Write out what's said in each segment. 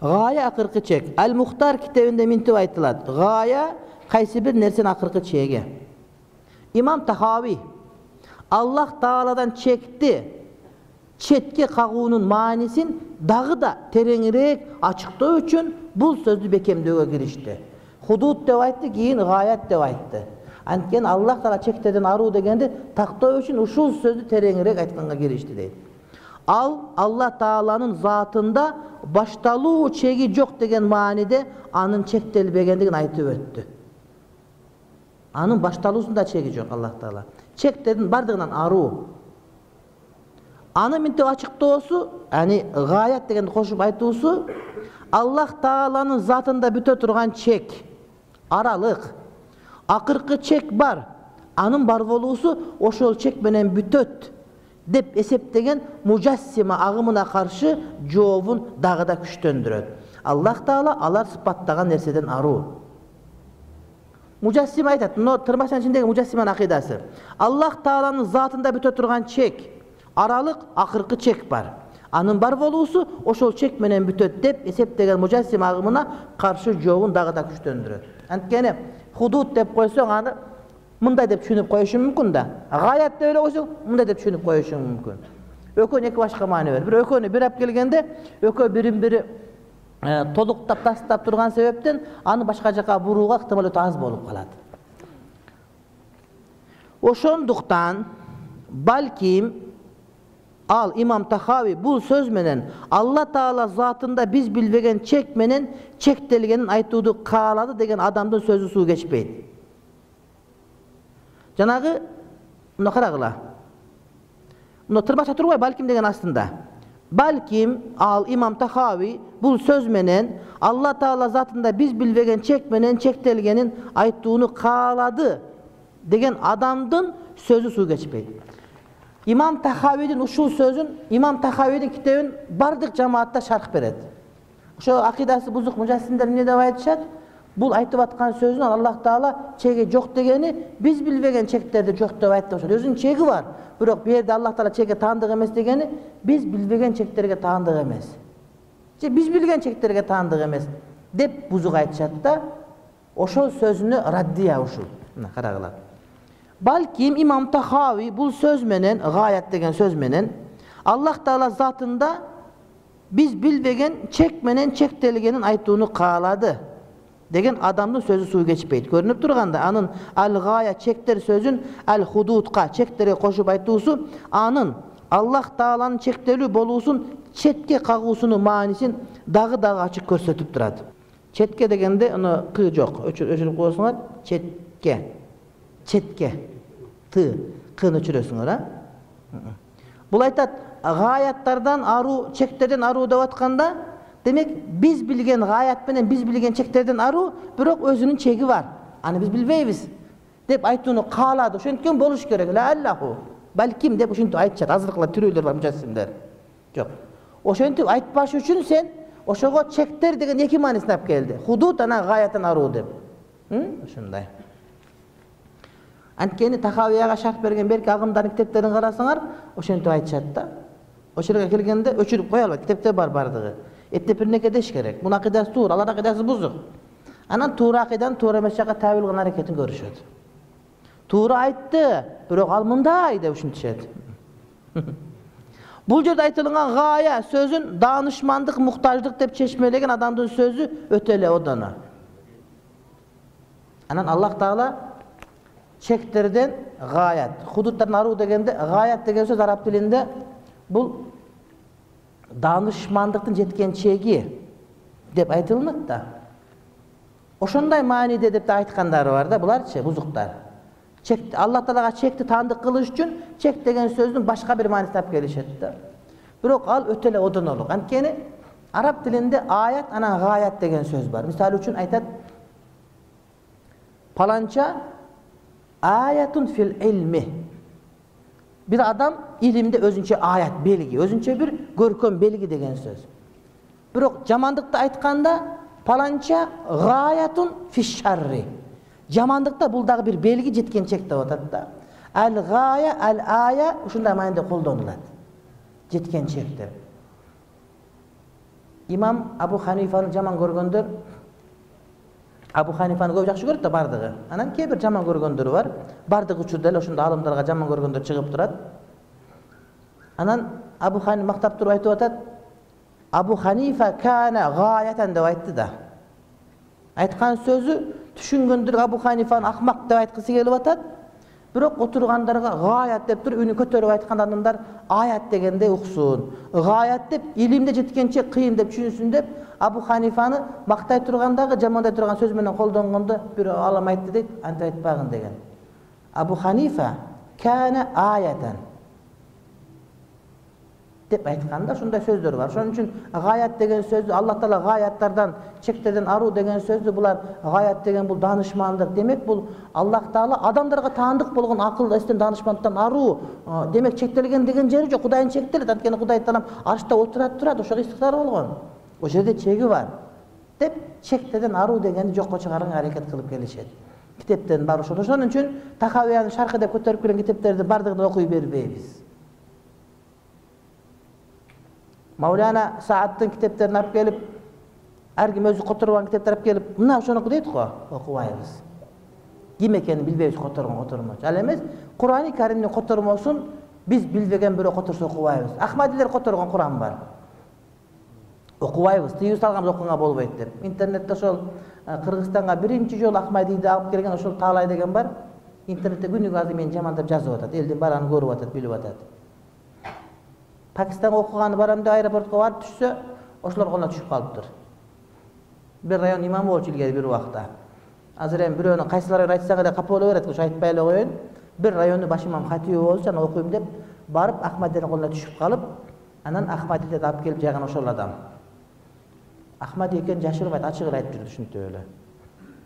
гая акыркы чек ал мухтар китебинде минтип айтылат гая кайсы бир нерсенин акыркы чеги имам тахави аллах тааладан чекти четке кагуунун маанисин дагы да тереңирээк ачыктоо үчүн бул сөздү бекемдөөгө киришти худут деп айтты кийин гаят деп айтты анткени аллах таала чектерден аруу дегенди тактоо үчүн ушул сөздү тереңирээк айтканга киришти дейт ал алла тааланын затында башталуу чеги жок деген мааниде анын чектелбегендигин айтып өттү анын башталуусунда чеги жок аллах таала чектердин баардыгынан аруу аны мынтип ачыктоосу яни гаят дегенди кошуп айтуусу аллах тааланын затында бүтө турган чек аралык. Акыркы чек бар анын бар болуусу ошол чек менен бүтөт деп эсептеген мужассима агымына каршы жообун дагы да күчтөндүрөт. Аллах таала алар сыпаттаган нерседен аруу мужассима айтат мына тырмачанын ичиндеги мужассиманын акыйдасы. Аллах тааланын затында бүтө турган чек аралык акыркы чек бар анын бар болуусу ошол чек менен бүтөт деп эсептеген мужассима агымына каршы жообун дагы да күчтөндүрөт анткени худут деп койсоң аны мындай деп түшүнүп коюшуң мүмкүн да гаят деп эле койсоң мындай деп түшүнүп коюшуң мүмкүн экөөнүн эки башка маани бар бирок экөөнү бир алып келгенде экөө бирин бири толуктап тастап турган себептен аны башка жака бурууга ыктымал өтө аз болуп калат ошондуктан балким ал имам тахави бул сөз менен алла таала затында биз билбеген чек менен чектелгенин айтууду каалады деген адамдын сөзү суу кечпейт жанагы мына карагыла мына тырмача турбайбы балким деген астында балким ал имам тахави бул сөз менен алла таала затында биз билбеген чек менен чектелгенин айтууну каалады деген адамдын сөзү суу кечпейт имам тахавидин ушул сөзүн имам тахавидин китебин баардык жамаатта шарх берет ошо акыйдасы бузук мужассимдер эмне деп айтышат бул айтып аткан сөзүн аллах таала чеги жок дегени биз билбеген чектерди жок деп айтты ошол өзүнүн чеги бар бирок бул жерде аллах таала чекке таандык эмес дегени биз билбеген чектерге таандык эмес же биз билген чектерге таандык эмес деп бузук айтышат да ошол сөзүнө раддия ушул мына карагыла балким имам тахави бул сөз менен гаят деген сөз менен аллах таала затында биз билбеген чек менен чектелгенин айтууну каалады деген адамдын сөзү суу кечпейт көрүнүп турганда анын ал гая чектер сөзүн ал худутка чектерге кошуп айтуусу анын аллах тааланын чектелүү болуусун четке кагуусунун маанисин дагы дагы ачык көрсөтүп турат четке дегенде аны к жок өчүрүп коесуңар четке т кны өчүрөсүңөр а бул айтат гаяттардан аруу чектерден аруу деп атканда демек биз билген гаят менен биз билген чектерден аруу бирок өзүнүн чеги бар аны биз билбейбиз деп айтууну каалады ошенткен болуш керек лаллаху балким деп ушинтип айтышат азыркы эле тирүүлөр бар мужассимдер жок ошентип айтпаш үчүн сен ошого чектер деген эки маанисин алып келди худут анан гаяттан аруу деп ушундай анткени тахавияга шарт берген берки агымдардын китептерин карасаңар ошентип айтышат да. Ошол жерге келгенде өчүрүп кое албайт китепте бар баардыгы эптеп деш керек. Мунун акыйдасы туура алардын акыйдасы бузук. Анан туура акыйданы туура эмес жака табил кылган аракетин көрүшөт. Туура айтты бирок ал мындай деп ушинтишет. Бул жерде айтылган гая сөзүн даанышмандык муктаждык деп чечмелеген адамдын сөзү өтө эле одоно. Анан аллах таала чектерден гаят худуттардан аруу дегенде гаят деген сөз араб тилинде бул даанышмандыктын жеткен чеги деп айтылынат да ошондой мааниде деп да айткандары бар да буларчы бузуктар чек алла таалага чекти таандык кылыш үчүн чек деген сөздүн башка бир маанисин алып келишет да бирок ал өтө эле одонолук анткени араб тилинде аят анан гаят деген сөз бар мисалы үчүн айтат паланча аятун фил илми бир адам илимде өзүнчө аят белги өзүнчө бир көркөм белги деген сөз бирок жамандыкты айтканда паланча гаятун фишарри жамандыкта бул дагы бир белги жеткенчек деп атат да ал гая ал ая ушундай мааниде колдонулат жеткенчек деп имам абу ханифаны жаман көргөндөр абу ханифаны көп жакшы көрөт да баардыгы анан кээ бир жаман көргөндөрү бар баардык учурда эле ошондой аалымдарга жаман көргөндөр чыгып турат анан абу хани мактап туруп айтып атат абу ханифа кана гаятан деп айтты да айткан сөзү түшүнгөндөр абу ханифаны акмак деп айткысы келип атат бирок отургандарга гаят деп туруп үнүн көтөрүп айткан адамдар аят дегенде уксун гаят деп илимде жеткенче кыйын деп түшүнсүн деп абу ханифаны мактай тургандагы жамандай турган сөз менен колдонгондо бирөө алам айтты дейт антип айтпагын деген абу ханифа кана аятан деп айтканда ушундай сөздөр бар ошон үчүн гаят деген сөздү алла таала гаяттардан чектерден аруу деген сөздү булар гаят деген бул даанышмандык демек бул аллах таала адамдарга таандык болгон акыл эстен даанышмандыктан аруу демек чектелген деген жери жок кудайын чектелет анткени кудай таалам аршта отурат турат ошого истихар болгон ошол жерде чеги бар деп чектерден аруу дегенди жокко чыгарганга аракет кылып келишет китептен бар ошол ошон үчүн тахавиянын шархы деп көтөрүп келген китептерди баардыгын окуй бербейбиз мауляна сааттын китептерин алып келип ар ким өзү которгон китепти алып келип мына ошонуку дейт го окубайбыз ким экенин билбейбиз которгон котормочу ал эмес курани каримдин котормосун биз билбеген бирөө которсо окубайбыз ахмадилер которгон куран бар окубайбыз тыюу салганбыз окуганга болбойт деп интернетте ошол кыргызстанга биринчи жолу ахмадийди алып келген ошол таалай деген бар интернетте күнүгө азыр мени жамандап жазып атат элдин баары аны көрүп атат билип атат пакистанга окуганы барам деп аэропортко барып түшсө ошолор колуна түшүп калыптыр бир район имамы болчу илгери бир убакта азыр эми бирөөнү кайсыл район айтсаң эле капа боло берет ошо айтпай эле коеюн бир райондун баш имам хатиби болчу анан окуйм деп барып ахмадилердин колуна түшүп калып анан ахмадилерди алып келип жайган ошол адам ахмади экенин жашырбайт ачык эле айтып жүрдү ушинтип эле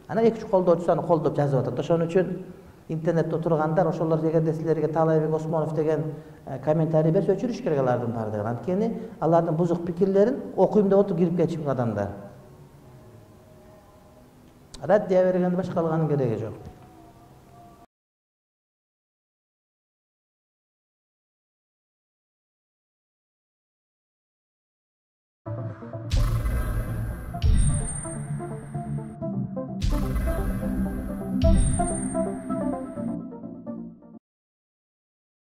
анан эки үч колдоочусу аны колдоп жазып атат ошон үчүн интернетте отургандар ошолор эгерде силерге таалайбек осмонов деген комментарий берсе өчүрүш керек алардын баардыгын анткени алардын бузук пикирлерин окуйм деп отуруп кирип кетишип адамдар раддия бергенде башка кылганын кереги жок.